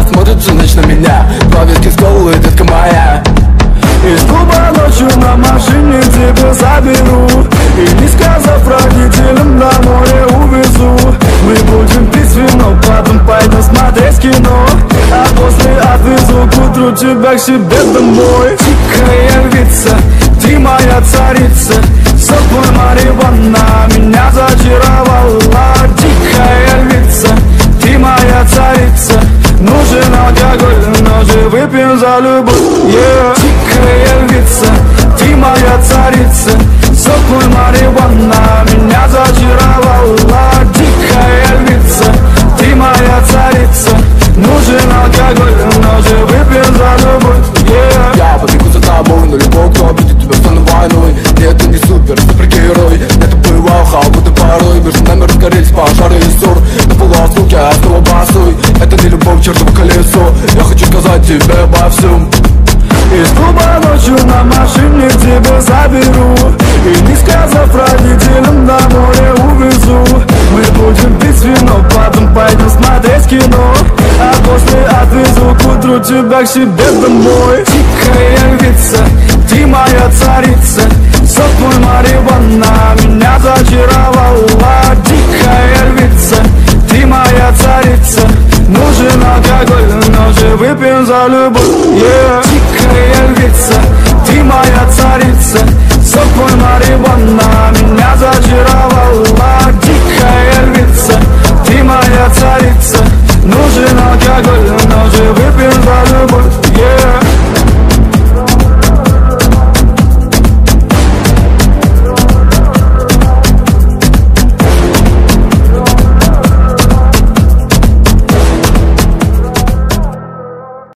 Она смотрит всю ночь на меня. Два виски в колу и детка моя. Из клуба ночью на машине тебя заберу. И не сказав родителям на море увезу. Мы будем пить вино, потом пойдем смотреть кино. А после отвезу к утру тебя к себе домой. Дикая львица, ты моя царица. Сопла Мариванна Нужен алкоголь, но же выпьем за любовь. Yeah. Дикая львица, ты моя царица. Сок мой марихуана меня зачаровала. Дикая львица, ты моя царица. Нужен алкоголь, но же выпьем за любовь разгорелись пожары и ссор. На я снова босой Это не любовь, чертово колесо Я хочу сказать тебе обо всем. Из клуба ночью на машине тебя заберу. И не сказав родителям на море увезу. Мы будем пить вино, потом пойдем смотреть кино. А после отвезу к утру тебя к себе домой. Дикая львица, ты моя царица за любовь yeah. Дикая львица, ты моя царица